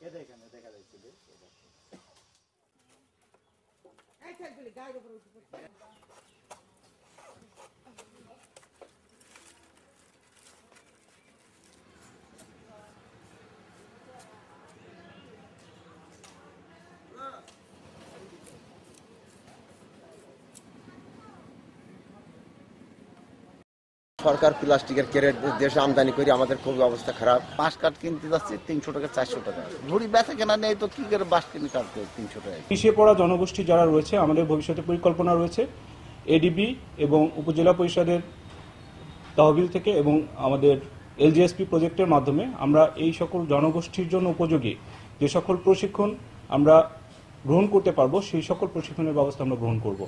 এ দেখেন এ দেখা যাচ্ছে যে। এই গায়ের উপরে উঠে সরকার প্লাস্টিকের ক্যারেট দেশে আমদানি করে আমাদের খুবই অবস্থা খারাপ। বাঁশ কাঠ কিনতে যাচ্ছে তিনশো টাকা চারশো টাকা। ঝুড়ি বেচা কেনা নেই তো কি করে বাঁশ কিনে কাটতে তিনশো টাকা? পিছিয়ে পড়া জনগোষ্ঠী যারা রয়েছে আমাদের ভবিষ্যতে পরিকল্পনা রয়েছে এডিবি এবং উপজেলা পরিষদের তহবিল থেকে এবং আমাদের এলজিএসপি প্রজেক্টের মাধ্যমে আমরা এই সকল জনগোষ্ঠীর জন্য উপযোগী যে সকল প্রশিক্ষণ আমরা গ্রহণ করতে পারব সেই সকল প্রশিক্ষণের ব্যবস্থা আমরা গ্রহণ করব।